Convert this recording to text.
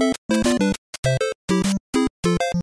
you